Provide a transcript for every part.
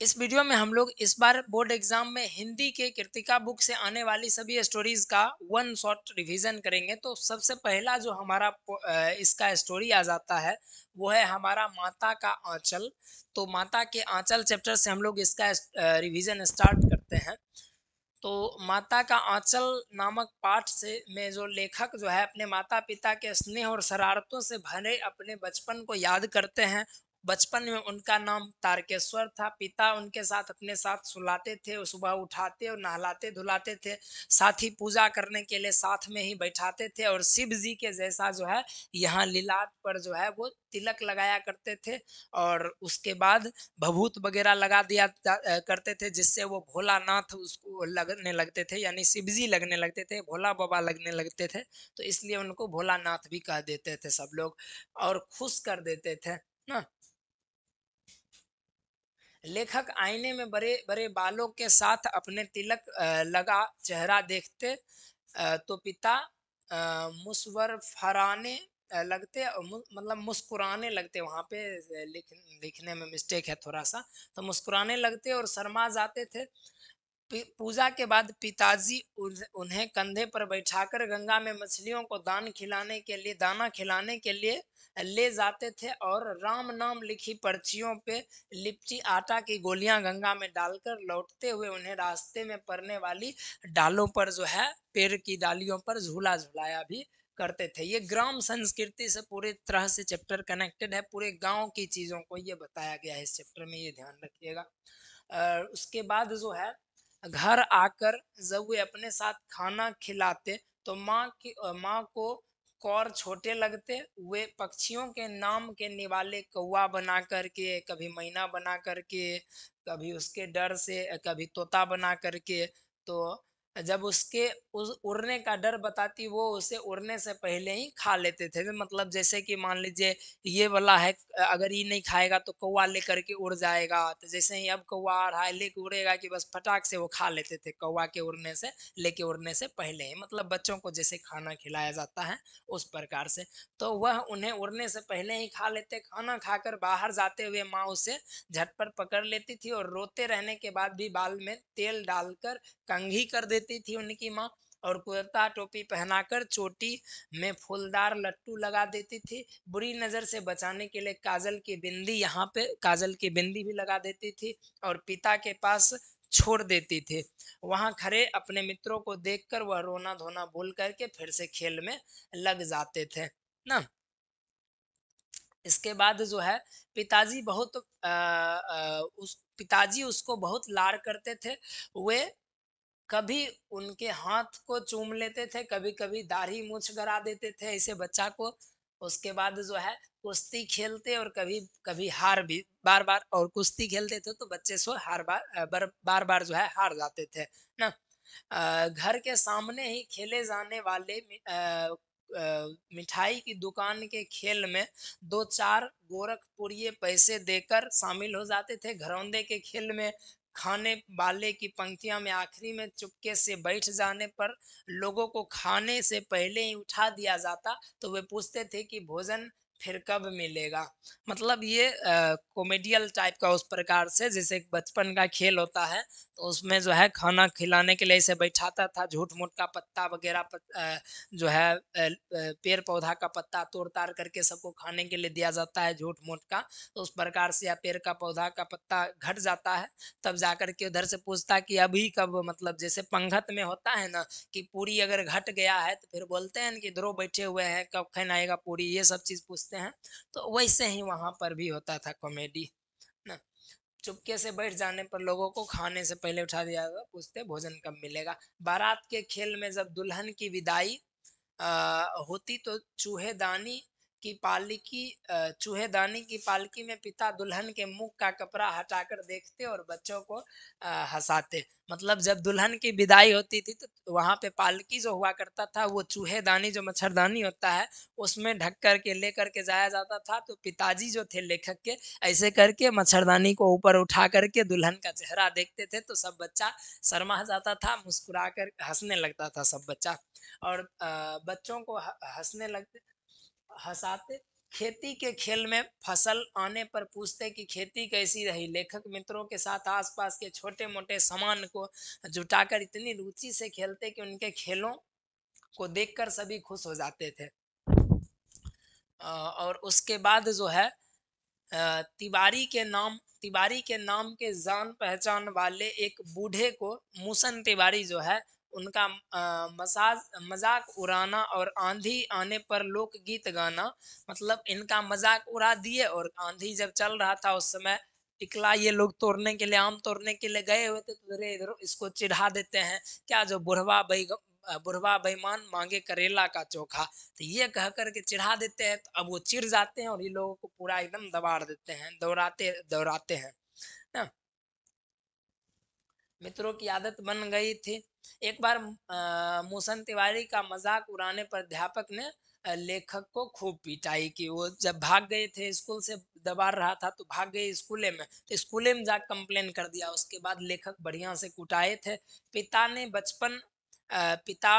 इस वीडियो में हम लोग इस बार बोर्ड एग्ज़ाम में हिंदी के कृतिका बुक से आने वाली सभी स्टोरीज का वन शॉट रिवीजन करेंगे। तो सबसे पहला जो हमारा इसका स्टोरी आ जाता है, वो है हमारा माता का आंचल। तो माता के आंचल चैप्टर से हम लोग इसका रिवीजन स्टार्ट करते हैं। तो माता का आंचल नामक पाठ से में जो लेखक जो है, अपने माता पिता के स्नेह और शरारतों से भरे अपने बचपन को याद करते हैं बचपन में उनका नाम तारकेश्वर था। पिता उनके साथ अपने साथ सुलाते थे, सुबह उठाते और नहलाते धुलाते थे। साथ ही पूजा करने के लिए साथ में ही बैठाते थे और शिव जी के जैसा जो है, यहाँ लीलाट पर जो है, वो तिलक लगाया करते थे और उसके बाद भभूत वगैरह लगा दिया करते थे, जिससे वो भोलानाथ उसको लगने लगते थे, यानी शिव जी लगने लगते थे, भोला बाबा लगने लगते थे। तो इसलिए उनको भोलानाथ भी कह देते थे सब लोग और खुश कर देते थे, ना? लेखक आईने में बड़े बड़े बालों के साथ अपने तिलक लगा चेहरा देखते तो पिता मुस्वर फराने लगते मतलब मुस्कुराने लगते वहाँ पे लिख, लिखने में मिस्टेक है थोड़ा सा तो मुस्कुराने लगते और शर्मा जाते थे। पूजा के बाद पिताजी उन्हें कंधे पर बैठाकर गंगा में मछलियों को दान खिलाने के लिए, दाना खिलाने के लिए ले जाते थे और राम नाम लिखी पर्चियों पे लिपटी आटा की गोलियाँ गंगा में डालकर लौटते हुए उन्हें रास्ते में पड़ने वाली डालों पर जो है, पेड़ की डालियों पर झूला झुलाया भी करते थे। ये ग्राम संस्कृति से पूरी तरह से चैप्टर कनेक्टेड है। पूरे गाँव की चीज़ों को ये बताया गया है इस चैप्टर में, ये ध्यान रखिएगा। उसके बाद जो है, घर आकर जब वे अपने साथ खाना खिलाते तो माँ की माँ को कौर छोटे लगते वे पक्षियों के नाम के निवाले कौआ बना करके, कभी मैना बना करके, कभी उसके डर से, कभी तोता बना करके तो जब उसके उस उड़ने का डर बताती, वो उसे उड़ने से पहले ही खा लेते थे। मतलब जैसे कि मान लीजिए ये वाला है, अगर ये नहीं खाएगा तो कौवा लेकर के उड़ जाएगा। तो जैसे ही अब कौवा आ रहा है, लेके उड़ेगा कि बस फटाक से वो खा लेते थे कौवा के उड़ने से, लेके उड़ने से पहले ही। मतलब बच्चों को जैसे खाना खिलाया जाता है उस प्रकार से। तो वह उन्हें उड़ने से पहले ही खा लेते। खाना खाकर बाहर जाते हुए माँ उसे झटपट पकड़ लेती थी और रोते रहने के बाद भी बाल में तेल डालकर कंघी कर देती देती थी उनकी माँ और कुर्ता टोपी पहनाकर चोटी में फूलदार लट्टू लगा देती थी। बुरी नज़र से बचाने के लिए काजल की बिंदी यहाँ पे काजल की बिंदी भी लगा देती थी और पिता के पास छोड़ देती थी। वहाँ खड़े अपने मित्रों को देखकर वह रोना धोना भूल करके फिर से खेल में लग जाते थे ना? इसके बाद जो है पिताजी बहुत आ, आ, उस पिताजी उसको बहुत लार करते थे। वे कभी उनके हाथ को चूम लेते थे कभी कभी दाढ़ी मूछ गरा देते थे ऐसे बच्चा को। उसके बाद जो है, कुश्ती खेलते और कभी कभी हार भी बार बार और कुश्ती खेलते थे तो बच्चे सो हार बार बार बार जो है हार जाते थे, ना? घर के सामने ही खेले जाने वाले मिठाई की दुकान के खेल में दो चार गोरखपुरी पैसे देकर शामिल हो जाते थे। घरौंदे के खेल में खाने वाले की पंक्तियाँ में आखिरी में चुपके से बैठ जाने पर लोगों को खाने से पहले ही उठा दिया जाता तो वे पूछते थे कि भोजन फिर कब मिलेगा? मतलब ये कॉमेडियल टाइप का उस प्रकार से जैसे बचपन का खेल होता है तो उसमें जो है खाना खिलाने के लिए इसे बैठाता था झूठ मूठ का पत्ता वगैरह पत, जो है पेड़ पौधा का पत्ता तोड़ ताड़ करके सबको खाने के लिए दिया जाता है झूठ मूठ का तो उस प्रकार से या पेड़ का पौधा का पत्ता घट जाता है तब जा कर के उधर से पूछता कि अभी कब मतलब जैसे पंगत में होता है ना कि पूरी अगर घट गया है तो फिर बोलते हैं कि ध्रो बैठे हुए हैं कब खाना आएगा पूरी? ये सब चीज़ हैं तो वैसे ही वहाँ पर भी होता था कॉमेडी ना? चुपके से बैठ जाने पर लोगों को खाने से पहले उठा दिया जाता पूछते भोजन कब मिलेगा? बारात के खेल में जब दुल्हन की विदाई आ, होती तो चूहेदानी की पालकी चूहेदानी की पालकी में पिता दुल्हन के मुख का कपड़ा हटाकर देखते और बच्चों को हंसाते। मतलब जब दुल्हन की विदाई होती थी तो वहाँ पे पालकी जो हुआ करता था, वो चूहेदानी, जो मच्छरदानी होता है, उसमें ढक कर के, लेकर के जाया जाता था। तो पिताजी जो थे लेखक के, ऐसे करके मच्छरदानी को ऊपर उठा करके दुल्हन का चेहरा देखते थे तो सब बच्चा शर्मा जाता था मुस्कुरा कर हंसने लगता था सब बच्चा। और बच्चों को हंसने लगते हंसाते, खेती के खेल में फ़सल आने पर पूछते कि खेती कैसी रही? लेखक मित्रों के साथ आसपास के छोटे मोटे सामान को जुटाकर इतनी रुचि से खेलते कि उनके खेलों को देखकर सभी खुश हो जाते थे। और उसके बाद जो है तिवारी के नाम, तिवारी के नाम के जान पहचान वाले एक बूढ़े को मूसन तिवारी जो है उनका मसाज मज़ाक उड़ाना और आंधी आने पर लोकगीत गाना मतलब इनका मज़ाक उड़ा दिए और आंधी जब चल रहा था उस समय टिकला ये लोग तोड़ने के लिए, आम तोड़ने के लिए गए हुए थे तो इधर इधर इसको चिढ़ा देते हैं, क्या जो बुढ़वा बैगम बुढ़वा बेईमान मांगे करेला का चोखा? तो ये कह करके चिढ़ा देते हैं तो अब वो चिढ़ जाते हैं और ये लोगों को पूरा एकदम दबाड़ देते हैं, दौड़ाते दौड़ाते हैं ना? मित्रों की आदत बन गई थी एक बार मूसन तिवारी का मज़ाक उड़ाने पर अध्यापक ने लेखक को खूब पिटाई की। वो जब भाग गए थे स्कूल से, दबा रहा था तो भाग गए स्कूले में तो स्कूले में जाकर कंप्लेन कर दिया। उसके बाद लेखक बढ़िया से कुटाए थे। पिता ने बचपन पिता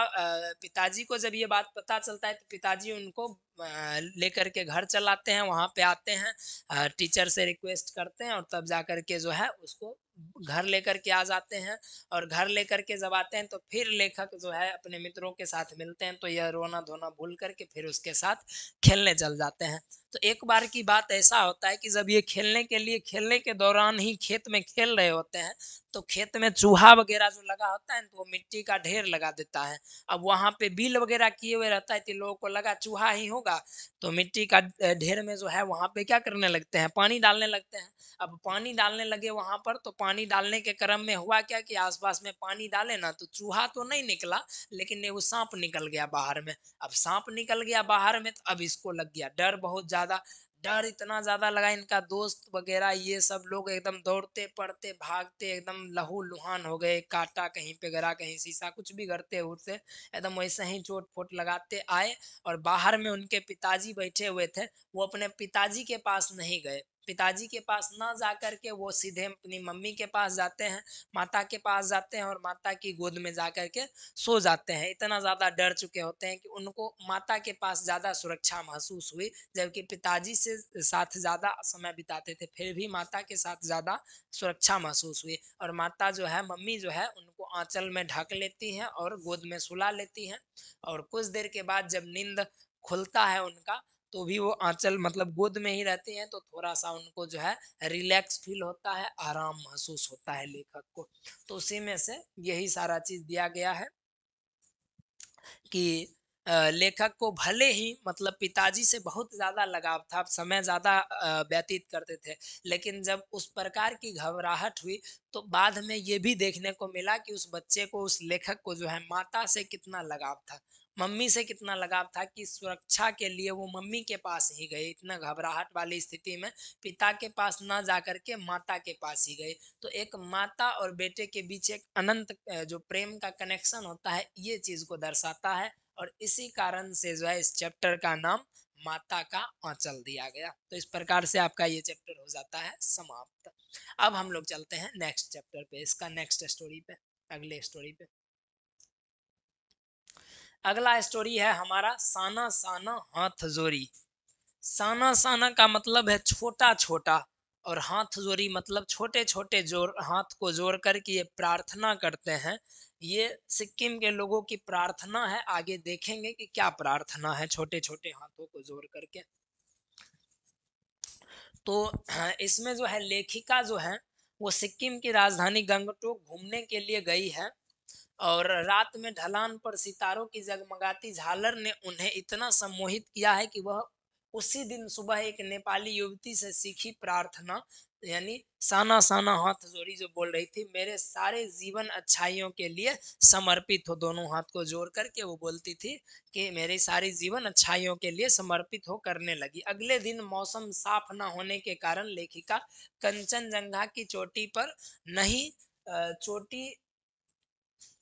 पिताजी को जब ये बात पता चलता है तो पिताजी उनको लेकर के घर चलाते हैं, वहाँ पे आते हैं टीचर से रिक्वेस्ट करते हैं और तब जा कर के जो है उसको घर लेकर के आ जाते हैं और घर लेकर के जब आते हैं तो फिर लेखक जो है अपने मित्रों के साथ मिलते हैं तो यह रोना धोना भूल करके फिर उसके साथ खेलने चल जाते हैं। तो एक बार की बात ऐसा होता है कि जब ये खेलने के लिए, खेलने के दौरान ही खेत में खेल रहे होते हैं तो खेत में चूहा वगैरह जो लगा होता है तो वो मिट्टी का ढेर लगा देता है। अब वहाँ पे बिल वगैरह किए हुए रहता है तो लोगों को लगा चूहा ही होगा तो मिट्टी का ढेर में जो है वहाँ पे क्या करने लगते हैं? पानी डालने लगते हैं। अब पानी डालने लगे वहाँ पर तो पानी डालने के क्रम में हुआ क्या कि आसपास में पानी डाले ना तो चूहा तो नहीं निकला, लेकिन वो सांप निकल गया बाहर में। अब सांप निकल गया बाहर में तो अब इसको लग गया डर बहुत ज़्यादा। डर इतना ज़्यादा लगा इनका दोस्त वगैरह, ये सब लोग एकदम दौड़ते पड़ते भागते, एकदम लहू लुहान हो गए, काटा कहीं पे गरा कहीं शीशा, कुछ भी करते उड़ते एकदम वैसे ही चोट फोट लगाते आए और बाहर में उनके पिताजी बैठे हुए थे, वो अपने पिताजी के पास नहीं गए। पिताजी के पास ना जा कर के वो सीधे अपनी मम्मी के पास जाते हैं, माता के पास जाते हैं और माता की गोद में जा कर के सो जाते हैं। इतना ज़्यादा डर चुके होते हैं कि उनको माता के पास ज़्यादा सुरक्षा महसूस हुई, जबकि पिताजी से साथ ज़्यादा समय बिताते थे, फिर भी माता के साथ ज़्यादा सुरक्षा महसूस हुई और माता जो है, मम्मी जो है, उनको आंचल में ढक लेती हैं और गोद में सुला लेती हैं और कुछ देर के बाद जब नींद खुलता है उनका तो भी वो आंचल मतलब गोद में ही रहते हैं तो थोड़ा सा उनको जो है रिलैक्स फील होता है, आराम महसूस होता है लेखक को। तो उसी में से यही सारा चीज़ दिया गया है कि लेखक को भले ही मतलब पिताजी से बहुत ज़्यादा लगाव था, समय ज़्यादा व्यतीत करते थे, लेकिन जब उस प्रकार की घबराहट हुई तो बाद में ये भी देखने को मिला कि उस बच्चे को, उस लेखक को जो है माता से कितना लगाव था। मम्मी से कितना लगाव था कि सुरक्षा के लिए वो मम्मी के पास ही गए। इतना घबराहट वाली स्थिति में पिता के पास ना जाकर के माता के पास ही गए। तो एक माता और बेटे के बीच एक अनंत जो प्रेम का कनेक्शन होता है, ये चीज़ को दर्शाता है और इसी कारण से जो है इस चैप्टर का नाम माता का आंचल दिया गया। तो इस प्रकार से आपका ये चैप्टर हो जाता है समाप्त। अब हम लोग चलते हैं नेक्स्ट चैप्टर पे, इसका नेक्स्ट स्टोरी पे, अगले स्टोरी पे। अगला स्टोरी है हमारा साना साना हाथ जोरी साना साना का मतलब है छोटा छोटा, और हाथ जोरी मतलब छोटे छोटे ज़ोर, हाथ को जोड़ करके ये प्रार्थना करते हैं। ये सिक्किम के लोगों की प्रार्थना है, आगे देखेंगे कि क्या प्रार्थना है छोटे छोटे हाथों को जोड़ करके तो इसमें जो है लेखिका जो है, वो सिक्किम की राजधानी गंगटोक घूमने के लिए गई है। और रात में ढलान पर सितारों की जगमगाती झालर ने उन्हें इतना सम्मोहित किया है कि वह उसी दिन सुबह एक नेपाली युवती से सीखी प्रार्थना, यानी साना साना हाथ जोड़ी जो बोल रही थी, मेरे सारे जीवन अच्छाइयों के लिए समर्पित हो। दोनों हाथ को जोड़ करके वो बोलती थी कि मेरे सारी जीवन अच्छाइयों के लिए समर्पित हो करने लगी। अगले दिन मौसम साफ़ ना होने के कारण लेखिका कंचनजंगा की चोटी पर नहीं चोटी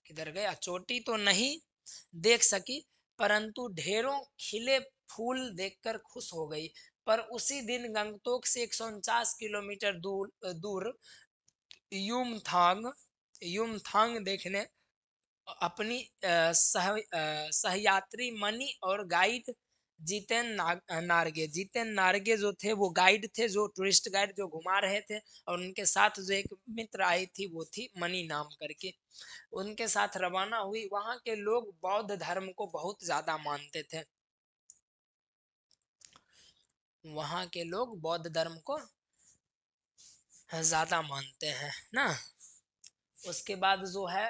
किधर गया? चोटी तो नहीं देख सकी, परंतु ढेरों खिले फूल देखकर खुश हो गई। पर उसी दिन गंगतोक से एक सौ उनचास किलोमीटर दूर दूर युमथांग युमथांग देखने अपनी सह सहयात्री मनी और गाइड जीतेन नारगे। जीतेन नारगे जो थे, वो गाइड थे, जो टूरिस्ट गाइड जो घुमा रहे थे और उनके साथ जो एक मित्र आई थी, वो थी मनी नाम करके। उनके साथ रवाना हुई। वहाँ के लोग बौद्ध धर्म को बहुत ज़्यादा मानते थे। वहाँ के लोग बौद्ध धर्म को ज़्यादा मानते हैं, ना? उसके बाद जो है,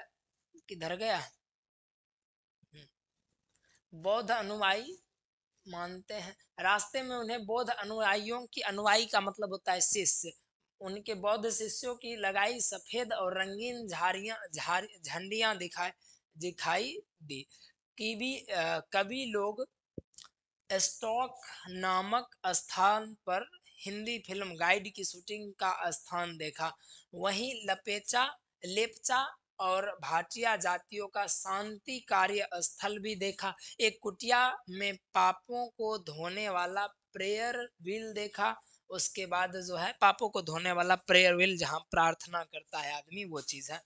किधर गया? बौद्ध अनुयायी मानते हैं। रास्ते में उन्हें बौद्ध अनुयायियों की अनुयायी का मतलब होता है शिष्य। उनके बौद्ध शिष्यों की लगाई सफ़ेद और रंगीन झाड़ियाँ झार, झंडियाँ दिखाई दिखाई दी। कि भी कभी लोग स्टॉक नामक स्थान पर हिंदी फ़िल्म गाइड की शूटिंग का स्थान देखा। वहीं लपेचा, लेपचा और भाटिया जातियों का शांति कार्य स्थल भी देखा। एक कुटिया में पापों को धोने वाला प्रेयर व्हील देखा। उसके बाद जो है, पापों को धोने वाला प्रेयर व्हील जहाँ प्रार्थना करता है आदमी, वो चीज़ है।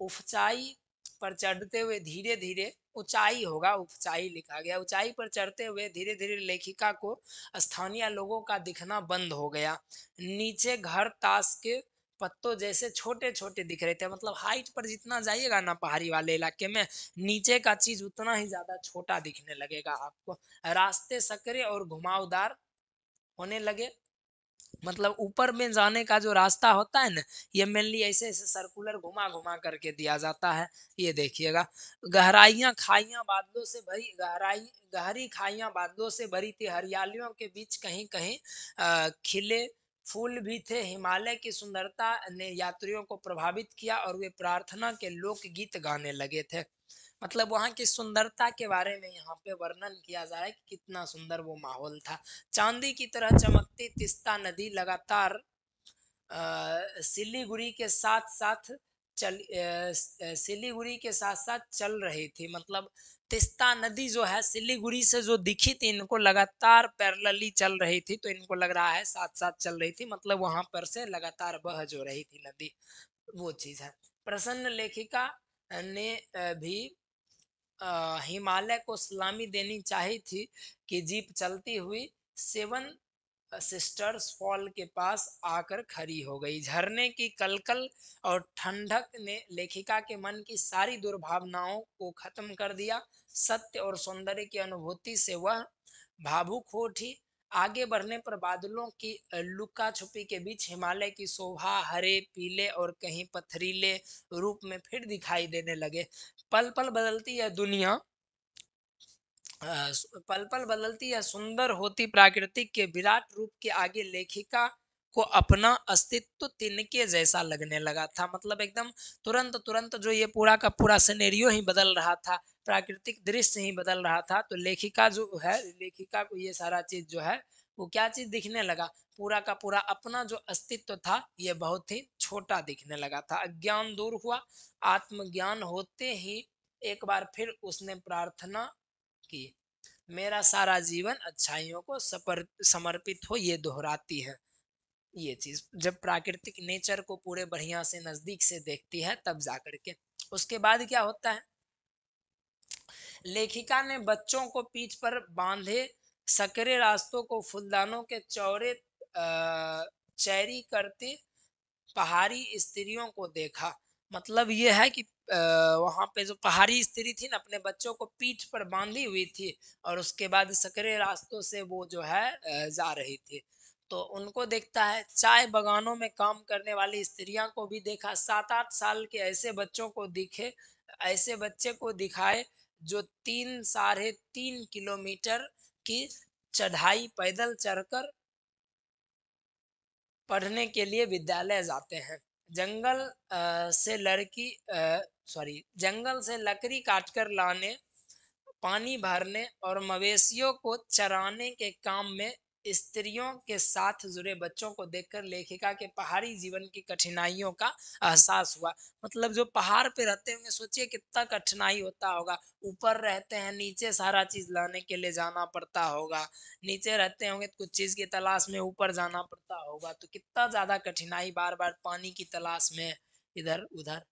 ऊंचाई पर चढ़ते हुए धीरे धीरे ऊंचाई होगा ऊंचाई लिखा गया। ऊंचाई पर चढ़ते हुए धीरे धीरे लेखिका को स्थानीय लोगों का दिखना बंद हो गया। नीचे घर ताश के पत्तों जैसे छोटे छोटे दिख रहे थे। मतलब हाइट पर जितना जाइएगा ना पहाड़ी वाले इलाके में, नीचे का चीज़ उतना ही ज़्यादा छोटा दिखने लगेगा आपको। रास्ते सकरे और घुमावदार होने लगे। मतलब ऊपर में जाने का जो रास्ता होता है ना, ये मेनली ऐसे ऐसे सर्कुलर घुमा घुमा करके दिया जाता है। ये देखिएगा। गहराइयाँ खाइयाँ बादलों से भरी, गहराई, गहरी खाइयाँ बादलों से भरी थी। हरियालियों के बीच कहीं कहीं खिले फूल भी थे। हिमालय की सुंदरता ने यात्रियों को प्रभावित किया और वे प्रार्थना के लोकगीत गाने लगे थे। मतलब वहाँ की सुंदरता के बारे में यहाँ पे वर्णन किया जा रहा है कि कितना सुंदर वो माहौल था। चांदी की तरह चमकती तिस्ता नदी लगातार सिलीगुड़ी के साथ साथ चल सिलीगुड़ी के साथ साथ चल रही थी। मतलब तिस्ता नदी जो है, सिलीगुड़ी से जो दिखी थी, इनको लगातार पैरलली चल रही थी तो इनको लग रहा है साथ साथ चल रही थी मतलब वहाँ पर से लगातार बह जो रही थी नदी, वो चीज़ है। प्रसन्न लेखिका ने भी हिमालय को सलामी देनी चाहिए थी कि जीप चलती हुई सेवन सिस्टर्स फॉल के पास आकर खड़ी हो गई। झरने की कलकल और ठंडक ने लेखिका के मन की सारी दुर्भावनाओं को खत्म कर दिया। सत्य और सौंदर्य की अनुभूति से वह भावुक हो उठी। आगे बढ़ने पर बादलों की लुका छुपी के बीच हिमालय की शोभा हरे, पीले और कहीं पथरीले रूप में फिर दिखाई देने लगे। पल पल बदलती यह दुनिया पल पल बदलती या सुंदर होती प्राकृतिक के विराट रूप के आगे लेखिका को अपना अस्तित्व तिनके जैसा लगने लगा था। मतलब एकदम तुरंत तुरंत जो ये पूरा का पूरा सिनेरियो ही बदल रहा था, प्राकृतिक दृश्य ही बदल रहा था तो लेखिका जो है, लेखिका को ये सारा चीज़ जो है, वो क्या चीज़ दिखने लगा? पूरा का पूरा अपना जो अस्तित्व था, ये बहुत ही छोटा दिखने लगा था। अज्ञान दूर हुआ, आत्मज्ञान होते ही एक बार फिर उसने प्रार्थना की, मेरा सारा जीवन अच्छाइयों को समर्पित हो, ये दोहराती है। ये चीज़ जब प्राकृतिक नेचर को पूरे बढ़िया से नज़दीक से देखती है, तब जाकर के। उसके बाद क्या होता है? लेखिका ने बच्चों को पीठ पर बांधे सकरे रास्तों को, फुलदानों के चौड़े चैरी करते पहाड़ी स्त्रियों को देखा। मतलब ये है कि वहाँ पे जो पहाड़ी स्त्री थी ना, अपने बच्चों को पीठ पर बांधी हुई थी और उसके बाद सकरे रास्तों से वो जो है जा रही थी। तो उनको देखता है, चाय बगानों में काम करने वाली स्त्रियाँ को भी देखा। सात आठ साल के ऐसे बच्चों को दिखे, ऐसे बच्चे को दिखाए, जो तीन साढ़े तीन किलोमीटर की चढ़ाई, पैदल चढ़कर पढ़ने के लिए विद्यालय जाते हैं। जंगल से लड़की सॉरी, जंगल से लकड़ी काटकर लाने, पानी भरने और मवेशियों को चराने के काम में स्त्रियों के साथ जुड़े बच्चों को देखकर लेखिका के पहाड़ी जीवन की कठिनाइयों का एहसास हुआ। मतलब जो पहाड़ पे रहते होंगे, सोचिए कितना कठिनाई होता होगा। ऊपर रहते हैं, नीचे सारा चीज़ लाने के लिए जाना पड़ता होगा। नीचे रहते होंगे तो कुछ चीज़ की तलाश में ऊपर जाना पड़ता होगा। तो कितना ज़्यादा कठिनाई बार बार पानी की तलाश में इधर उधर।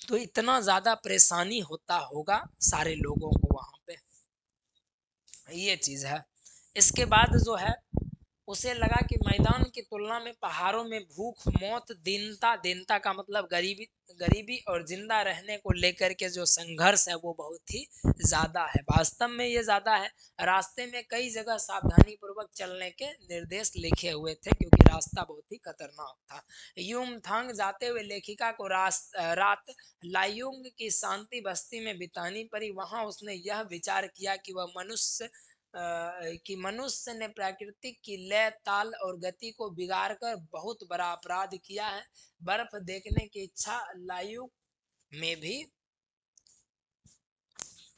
तो इतना ज़्यादा परेशानी होता होगा सारे लोगों को। ये चीज़ है। इसके बाद जो है, उसे लगा कि मैदान की तुलना में पहाड़ों में भूख, मौत, दीनता दीनता का मतलब गरीबी गरीबी और ज़िंदा रहने को लेकर के जो संघर्ष है, वो बहुत ही ज़्यादा है। वास्तव में ये ज़्यादा है। रास्ते में कई जगह सावधानी पूर्वक चलने के निर्देश लिखे हुए थे, क्योंकि रास्ता बहुत ही खतरनाक था। यूम थांग जाते हुए लेखिका को रात लायुंग की शांति बस्ती में बितानी पड़ी। वहाँ उसने यह विचार किया कि वह मनुष्य कि मनुष्य ने प्रकृति की लय, ताल और गति को बिगाड़ कर बहुत बड़ा अपराध किया है। बर्फ़ देखने की इच्छा लायु में भी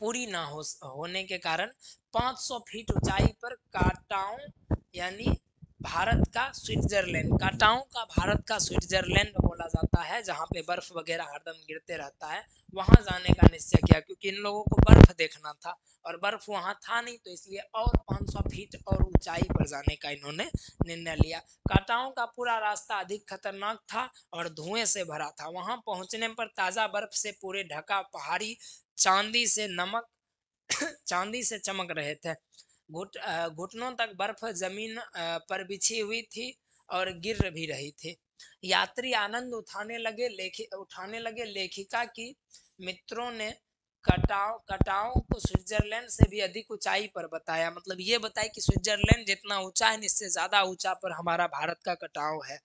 पूरी ना हो, होने के कारण 500 फीट ऊंचाई पर काटाओ, यानी भारत का स्विट्जरलैंड, काटाओ का भारत का स्विट्जरलैंड बोला जाता है, जहाँ पे बर्फ़ वगैरह हरदम गिरते रहता है। वहाँ जाने का निश्चय किया, क्योंकि इन लोगों को बर्फ़ देखना था, और बर्फ़ वहाँ था नहीं तो इसलिए और 500 फीट और ऊंचाई पर जाने का इन्होंने निर्णय लिया। काटाओं का पूरा रास्ता अधिक खतरनाक था और धुएँ से भरा था। वहाँ पहुँचने पर ताज़ा बर्फ़ से पूरे ढका पहाड़ी चांदी से नमक, चांदी से चमक रहे थे। घुट घुटनों तक बर्फ़ ज़मीन पर बिछी हुई थी और गिर भी रही थी। यात्री आनंद उठाने लगे लेखि उठाने लगे लेखिका की मित्रों ने कटाव कटाओं को स्विट्जरलैंड से भी अधिक ऊंचाई पर बताया। मतलब ये बताया कि स्विट्जरलैंड जितना ऊँचा है इससे ज़्यादा ऊँचा पर हमारा भारत का कटाव है।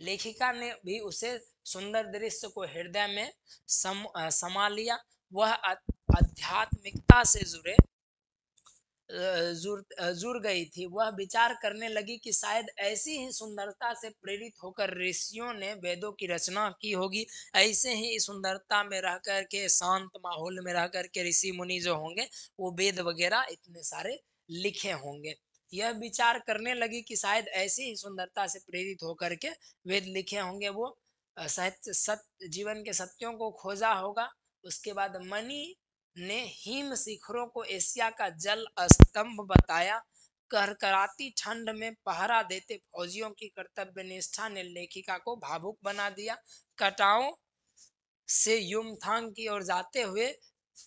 लेखिका ने भी उसे सुंदर दृश्य को हृदय में सम, समा लिया। वह आध्यात्मिकता से जुड़े जुड़ गई थी। वह विचार करने लगी कि शायद ऐसी ही सुंदरता से प्रेरित होकर ऋषियों ने वेदों की रचना की होगी। ऐसे ही सुंदरता में रह कर के शांत माहौल में रह कर के ऋषि मुनि जो होंगे, वो वेद वगैरह इतने सारे लिखे होंगे। यह विचार करने लगी कि शायद ऐसी ही सुंदरता से प्रेरित होकर के वेद लिखे होंगे। वो साहित्य सत्य जीवन के सत्यों को खोजा होगा। उसके बाद मनी ने हिम शिखरों को एशिया का जल स्तंभ बताया। करकराती ठंड में पहरा देते फौजियों की कर्तव्य निष्ठा ने लेखिका को भावुक बना दिया। कटाओ से युमथांग की ओर जाते हुए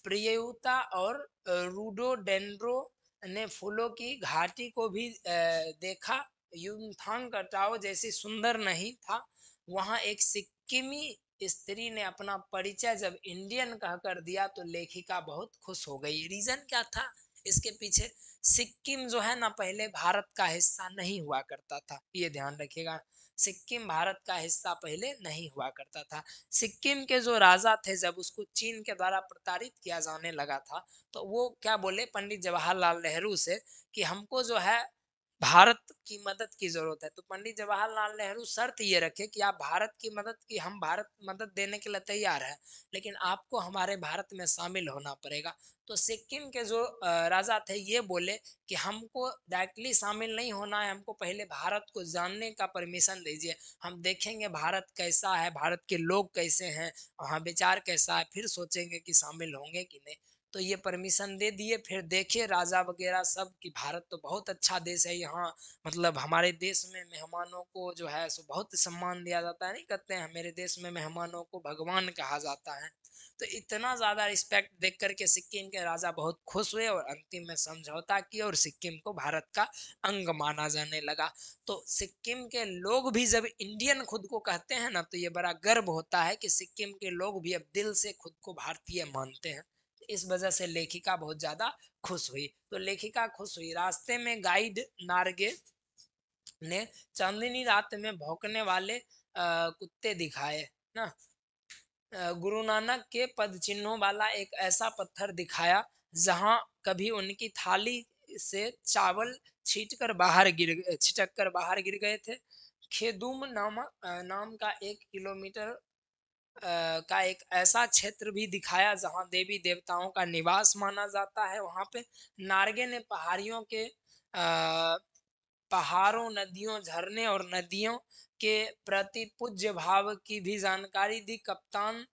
प्रियता और रूडोडेंड्रो ने फूलों की घाटी को भी देखा। युमथांग कटाओ जैसी सुंदर नहीं था। वहाँ एक सिक्किमी स्त्री ने अपना परिचय जब इंडियन कहकर दिया तो लेखिका बहुत खुश हो गई। रीजन क्या था? इसके पीछे सिक्किम जो है ना, पहले भारत का हिस्सा नहीं हुआ करता था। ये ध्यान रखिएगा, सिक्किम भारत का हिस्सा पहले नहीं हुआ करता था। सिक्किम के जो राजा थे, जब उसको चीन के द्वारा प्रताड़ित किया जाने लगा था तो वो क्या बोले? पंडित जवाहरलाल नेहरू से कि हमको जो है भारत की मदद की ज़रूरत है। तो पंडित जवाहरलाल नेहरू शर्त ये रखे कि आप भारत की मदद की, हम भारत मदद देने के लिए तैयार है, लेकिन आपको हमारे भारत में शामिल होना पड़ेगा। तो सिक्किम के जो राजा थे ये बोले कि हमको डायरेक्टली शामिल नहीं होना है, हमको पहले भारत को जानने का परमिशन दीजिए। हम देखेंगे भारत कैसा है, भारत के लोग कैसे हैं, वहाँ विचार कैसा है, फिर सोचेंगे कि शामिल होंगे कि नहीं। तो ये परमिशन दे दिए, फिर देखे राजा वगैरह सब कि भारत तो बहुत अच्छा देश है यहाँ। मतलब हमारे देश में मेहमानों को जो है सो बहुत सम्मान दिया जाता है। नहीं कहते हैं, मेरे देश में मेहमानों को भगवान कहा जाता है। तो इतना ज़्यादा रिस्पेक्ट देख करके सिक्किम के राजा बहुत खुश हुए और अंतिम में समझौता किया और सिक्किम को भारत का अंग माना जाने लगा। तो सिक्किम के लोग भी जब इंडियन खुद को कहते हैं ना तो ये बड़ा गर्व होता है कि सिक्किम के लोग भी अब दिल से खुद को भारतीय मानते हैं। इस वजह से लेखिका बहुत ज़्यादा खुश हुई। तो लेखिका खुश हुई। रास्ते में गाइड नारगे ने चांदनी रात में भौंकने वाले कुत्ते दिखाए, ना? गुरु नानक के पद चिन्हों वाला एक ऐसा पत्थर दिखाया, जहाँ कभी उनकी थाली से चावल छीट कर बाहर गिर छिटक कर बाहर गिर गए थे। खेदुम नाम नाम का एक किलोमीटर का एक ऐसा क्षेत्र भी दिखाया जहाँ देवी देवताओं का निवास माना जाता है। वहाँ पे नारगे ने पहाड़ियों के पहाड़ों, नदियों, झरने और नदियों के प्रति पूज्य भाव की भी जानकारी दी। कप्तान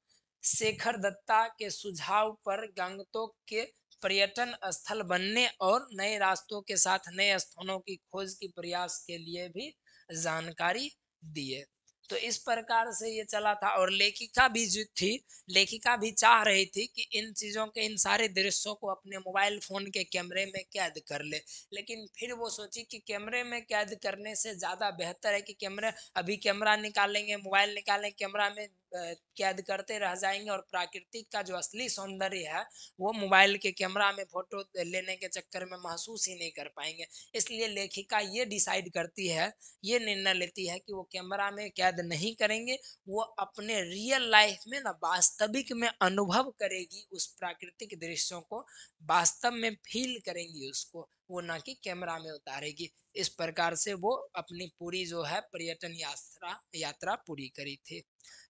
शेखर दत्ता के सुझाव पर गंगतोक के पर्यटन स्थल बनने और नए रास्तों के साथ नए स्थानों की खोज की प्रयास के लिए भी जानकारी दिए। तो इस प्रकार से ये चला था और लेखिका भी जो थी, लेखिका भी चाह रही थी कि इन चीज़ों के, इन सारे दृश्यों को अपने मोबाइल फ़ोन के कैमरे में कैद कर ले। लेकिन फिर वो सोची कि कैमरे में कैद करने से ज़्यादा बेहतर है कि कैमरे, अभी कैमरा निकालेंगे, मोबाइल निकालेंगे कैमरा में कैद करते रह जाएँगे और प्राकृतिक का जो असली सौंदर्य है, वो मोबाइल के कैमरा में फ़ोटो लेने के चक्कर में महसूस ही नहीं कर पाएँगे। इसलिए लेखिका ये डिसाइड करती है, ये निर्णय लेती है कि वो कैमरा में कैद नहीं करेंगे, वो अपने रियल लाइफ में ना वास्तविक में अनुभव करेगी, उस प्राकृतिक दृश्यों को वास्तव में फील करेंगी उसको, वो ना कि कैमरा में उतारेगी। इस प्रकार से वो अपनी पूरी जो है पर्यटन यात्रा यात्रा पूरी करी थी।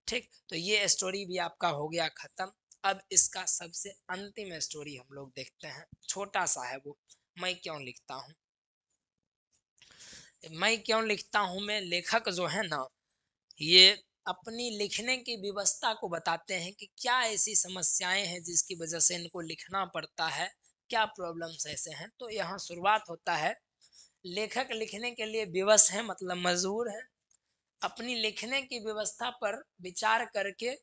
ठीक? तो ये स्टोरी भी आपका हो गया खत्म। अब इसका सबसे अंतिम स्टोरी हम लोग देखते हैं। छोटा सा है वो। मैं क्यों लिखता हूँ? मैं क्यों लिखता हूँ? मैं लेखक जो है ना, ये अपनी लिखने की व्यवस्था को बताते हैं कि क्या ऐसी समस्याएँ हैं जिसकी वजह से इनको लिखना पड़ता है, क्या प्रॉब्लम्स ऐसे हैं। तो यहाँ शुरुआत होता है। लेखक लिखने के लिए विवश है मतलब मजबूर है। अपनी लिखने की व्यवस्था पर विचार करके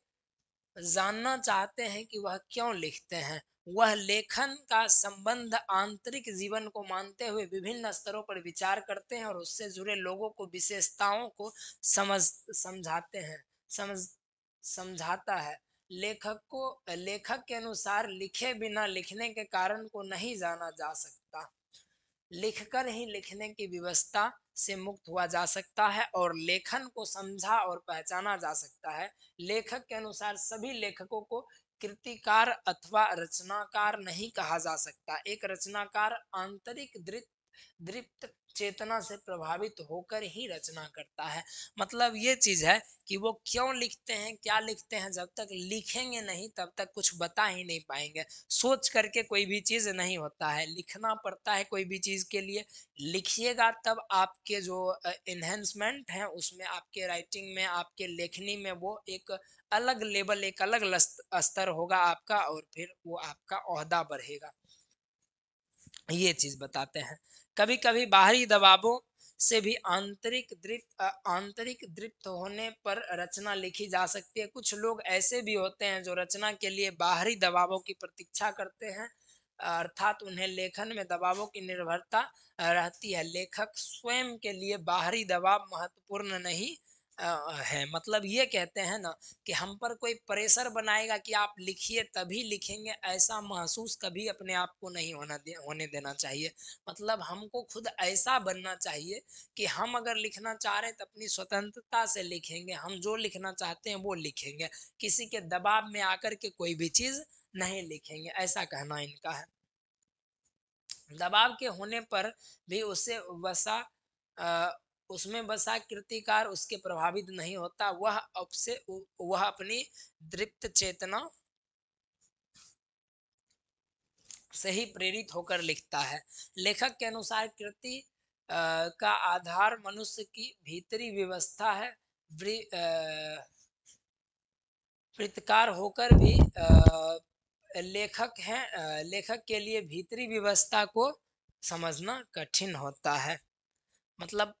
जानना चाहते हैं कि वह क्यों लिखते हैं। वह लेखन का संबंध आंतरिक जीवन को मानते हुए विभिन्न स्तरों पर विचार करते हैं और उससे जुड़े लोगों को, विशेषताओं को समझ, समझाते हैं, समझ, समझाता है। लेखक को लेखक के अनुसार लिखे बिना लिखने के कारण को नहीं जाना जा सकता। लिखकर ही लिखने की व्यवस्था से मुक्त हुआ जा सकता है और लेखन को समझा और पहचाना जा सकता है। लेखक के अनुसार सभी लेखकों को कृतिकार अथवा रचनाकार नहीं कहा जा सकता। एक रचनाकार आंतरिक दृत दृप्त चेतना से प्रभावित होकर ही रचना करता है। मतलब ये चीज़ है कि वो क्यों लिखते हैं, क्या लिखते हैं, जब तक लिखेंगे नहीं तब तक कुछ बता ही नहीं पाएँगे। सोच करके कोई भी चीज़ नहीं होता है। लिखना पड़ता है कोई भी चीज़ के लिए। लिखिएगा तब आपके जो इन्हेंसमेंट है, उसमें आपके राइटिंग में, आपके लेखनी में वो एक अलग लेवल एक अलग स्तर होगा आपका और फिर वो आपका अहदा बढ़ेगा। ये चीज़ बताते हैं। कभी कभी बाहरी दबावों से भी आंतरिक दृप्त आंतरिक दृप्त होने पर रचना लिखी जा सकती है। कुछ लोग ऐसे भी होते हैं जो रचना के लिए बाहरी दबावों की प्रतीक्षा करते हैं, अर्थात उन्हें लेखन में दबावों की निर्भरता रहती है। लेखक स्वयं के लिए बाहरी दबाव महत्वपूर्ण नहीं है। मतलब ये कहते हैं ना कि हम पर कोई प्रेशर बनाएगा कि आप लिखिए, तभी लिखेंगे। ऐसा महसूस कभी अपने आप को नहीं होना दे, होने देना चाहिए। मतलब हमको खुद ऐसा बनना चाहिए कि हम अगर लिखना चाह रहे हैं तो अपनी स्वतंत्रता से लिखेंगे। हम जो लिखना चाहते हैं वो लिखेंगे। किसी के दबाव में आकर के कोई भी चीज़ नहीं लिखेंगे। ऐसा कहना इनका है। दबाव के होने पर भी उसे वसा उसमें बसा कृतिकार उसके प्रभावित नहीं होता। वह अब से वह अपनी दृप्त चेतना से ही प्रेरित होकर लिखता है। लेखक के अनुसार कृति का आधार मनुष्य की भीतरी व्यवस्था है। वृत्तकार होकर भी लेखक हैं लेखक के लिए भीतरी व्यवस्था को समझना कठिन होता है। मतलब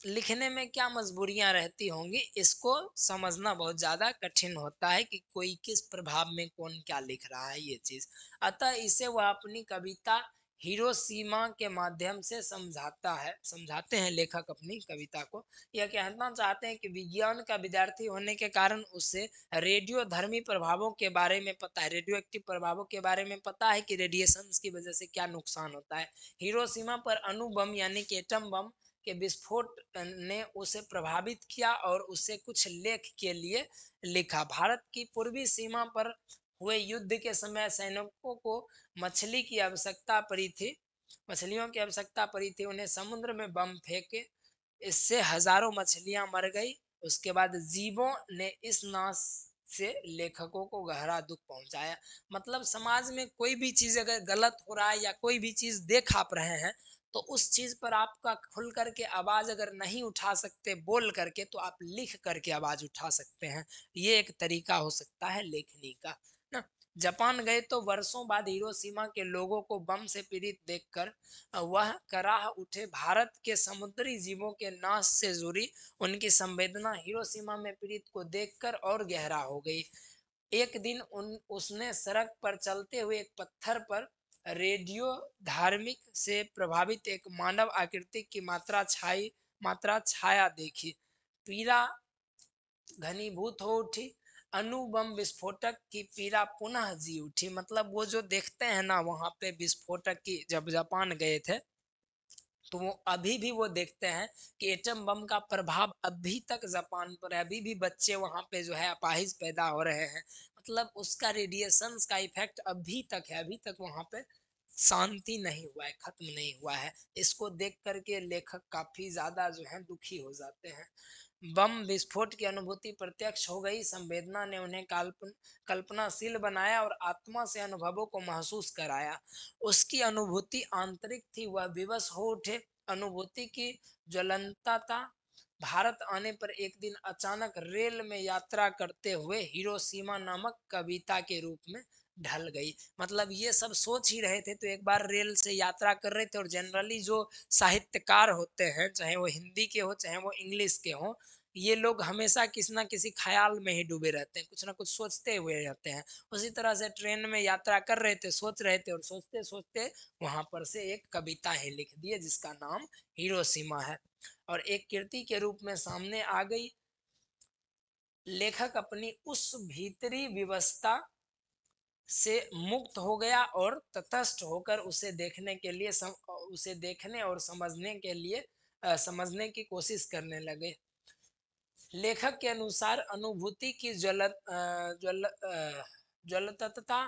लिखने में क्या मजबूरियाँ रहती होंगी, इसको समझना बहुत ज़्यादा कठिन होता है कि कोई किस प्रभाव में कौन क्या लिख रहा है ये चीज़। अतः इसे वह अपनी कविता हीरो सीमा के माध्यम से समझाता है, समझाते हैं लेखक अपनी कविता को। यह कहना चाहते हैं कि विज्ञान का विद्यार्थी होने के कारण उसे रेडियो धर्मी प्रभावों के बारे में पता है, रेडियो एक्टिव प्रभावों के बारे में पता है कि रेडिएशन की वजह से क्या नुकसान होता है। हीरो सीमा पर अणुबम यानी कि एटम बम के विस्फोट ने उसे प्रभावित किया और उसे कुछ लेख के लिए लिखा। भारत की पूर्वी सीमा पर हुए युद्ध के समय सैनिकों को मछली की आवश्यकता पड़ी थी। मछलियों की आवश्यकता पड़ी थी, उन्हें समुद्र में बम फेंके, इससे हज़ारों मछलियाँ मर गई। उसके बाद जीवों ने इस नाश से लेखकों को गहरा दुख पहुँचाया। मतलब समाज में कोई भी चीज़ अगर गलत हो रहा है या कोई भी चीज़ देख आप रहे हैं तो उस चीज़ पर आपका खुल करके आवाज़ अगर नहीं उठा सकते बोल करके तो आप लिख करके आवाज़ उठा सकते हैं। ये एक तरीका हो सकता है लेखनी का, ना? जापान गए तो वर्षों बाद हिरोशिमा के लोगों को बम से पीड़ित देखकर, वह कराह उठे। भारत के समुद्री जीवों के नाश से जुड़ी उनकी संवेदना हिरोशिमा में पीड़ित को देखकर और गहरा हो गई। एक दिन उन, उसने सड़क पर चलते हुए एक पत्थर पर रेडियो धार्मिक से प्रभावित एक मानव आकृति की मात्रा छाई, मात्रा छाया देखी। पीड़ा घनीभूत हो उठी, अनुबम विस्फोटक की पीड़ा पुनः जी उठी। मतलब वो जो देखते हैं ना, वहाँ पे विस्फोटक की जब जापान गए थे तो वो अभी भी वो देखते हैं कि एटम बम का प्रभाव अभी तक जापान पर है। अभी भी बच्चे वहाँ पे जो है अपाहिज पैदा हो रहे हैं। मतलब उसका रेडिएशन का इफ़ेक्ट अभी तक है, अभी तक वहाँ पे शांति नहीं हुआ है, खत्म नहीं हुआ है। इसको देख करके लेखक काफ़ी ज़्यादा जो है दुखी हो जाते हैं। बम विस्फोट की अनुभूति प्रत्यक्ष हो गई। संवेदना ने उन्हें कल्पन, कल्पनाशील बनाया और आत्मा से अनुभवों को महसूस कराया। उसकी अनुभूति आंतरिक थी, वह विवश हो उठे। अनुभूति की ज्वलंतता भारत आने पर एक दिन अचानक रेल में यात्रा करते हुए हिरोशिमा नामक कविता के रूप में ढल गई। मतलब ये सब सोच ही रहे थे तो एक बार रेल से यात्रा कर रहे थे और जनरली जो साहित्यकार होते हैं, चाहे वो हिंदी के हो, चाहे वो इंग्लिश के हो, ये लोग हमेशा किसी ना किसी ख्याल में ही डूबे रहते हैं, कुछ ना कुछ सोचते हुए रहते हैं। उसी तरह से ट्रेन में यात्रा कर रहे थे, सोच रहे थे और सोचते सोचते वहाँ पर से एक कविता ही लिख दिए जिसका नाम हिरोशिमा है। और एक कृति के रूप में सामने आ गई। लेखक अपनी उस भीतरी व्यवस्था से मुक्त हो गया और तटस्थ होकर उसे देखने के लिए सम, उसे देखने और समझने के लिए आ, समझने की कोशिश करने लगे। लेखक के अनुसार अनुभूति की ज्वलत ज्वल ज्वलतता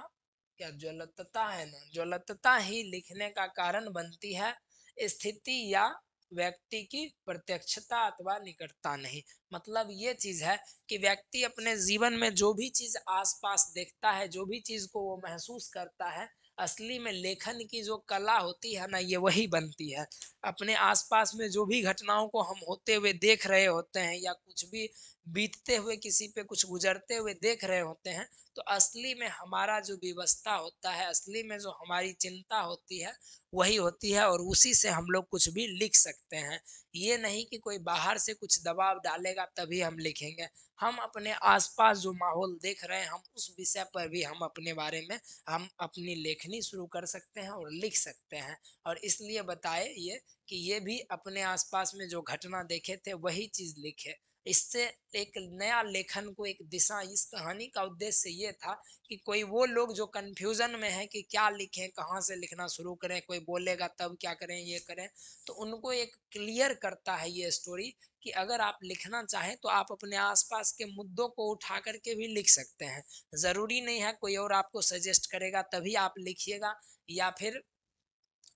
क्या ज्वलतता है ना? ज्वलतता ही लिखने का कारण बनती है स्थिति या व्यक्ति की प्रत्यक्षता अथवा निकटता नहीं। मतलब ये चीज़ है कि व्यक्ति अपने जीवन में जो भी चीज़ आसपास देखता है, जो भी चीज़ को वो महसूस करता है, असली में लेखन की जो कला होती है ना, ये वही बनती है। अपने आसपास में जो भी घटनाओं को हम होते हुए देख रहे होते हैं या कुछ भी बीतते हुए किसी पे कुछ गुजरते हुए देख रहे होते हैं तो असली में हमारा जो व्यवस्था होता है, असली में जो हमारी चिंता होती है, वही होती है और उसी से हम लोग कुछ भी लिख सकते हैं। ये नहीं कि कोई बाहर से कुछ दबाव डालेगा तभी हम लिखेंगे। हम अपने आसपास जो माहौल देख रहे हैं, हम उस विषय पर भी हम अपने बारे में, हम अपनी लेखनी शुरू कर सकते हैं और लिख सकते हैं। और इसलिए बताए ये कि ये भी अपने आसपास में जो घटना देखे थे, वही चीज़ लिखे। इससे एक नया लेखन को एक दिशा, इस कहानी का उद्देश्य ये था कि कोई वो लोग जो कंफ्यूजन में है कि क्या लिखें, कहाँ से लिखना शुरू करें, कोई बोलेगा तब क्या करें, ये करें तो उनको एक क्लियर करता है ये स्टोरी कि अगर आप लिखना चाहें तो आप अपने आसपास के मुद्दों को उठा करके भी लिख सकते हैं। ज़रूरी नहीं है कोई और आपको सजेस्ट करेगा तभी आप लिखिएगा या फिर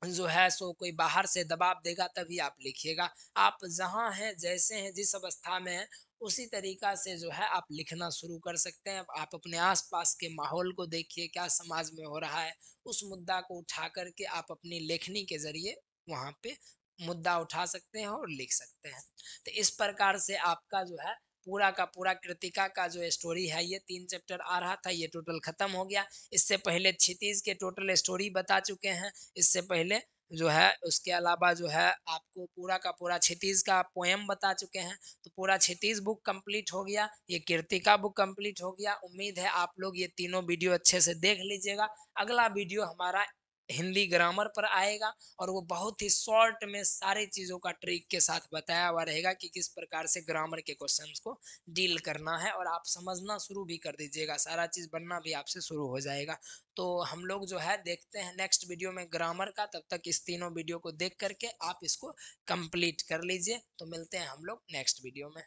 जो है सो कोई बाहर से दबाव देगा तभी आप लिखिएगा। आप जहाँ हैं, जैसे हैं, जिस अवस्था में हैं, उसी तरीका से जो है आप लिखना शुरू कर सकते हैं। आप अपने आसपास के माहौल को देखिए, क्या समाज में हो रहा है, उस मुद्दा को उठा करके आप अपनी लेखनी के ज़रिए वहाँ पे मुद्दा उठा सकते हैं और लिख सकते हैं। तो इस प्रकार से आपका जो है पूरा का पूरा कृतिका का जो स्टोरी है, ये तीन चैप्टर आ रहा था, ये टोटल खत्म हो गया। इससे पहले क्षितिज के टोटल स्टोरी बता चुके हैं। इससे पहले जो है, उसके अलावा जो है, आपको पूरा का पूरा क्षितिज का पोएम बता चुके हैं। तो पूरा क्षितिज बुक कंप्लीट हो गया, ये कीर्तिका बुक कंप्लीट हो गया। उम्मीद है आप लोग ये तीनों वीडियो अच्छे से देख लीजिएगा। अगला वीडियो हमारा हिंदी ग्रामर पर आएगा और वो बहुत ही शॉर्ट में सारी चीज़ों का ट्रिक के साथ बताया हुआ रहेगा कि किस प्रकार से ग्रामर के क्वेश्चंस को डील करना है और आप समझना शुरू भी कर दीजिएगा। सारा चीज़ बनना भी आपसे शुरू हो जाएगा। तो हम लोग जो है देखते हैं नेक्स्ट वीडियो में ग्रामर का। तब तक इस तीनों वीडियो को देख करके आप इसको कंप्लीट कर लीजिए। तो मिलते हैं हम लोग नेक्स्ट वीडियो में।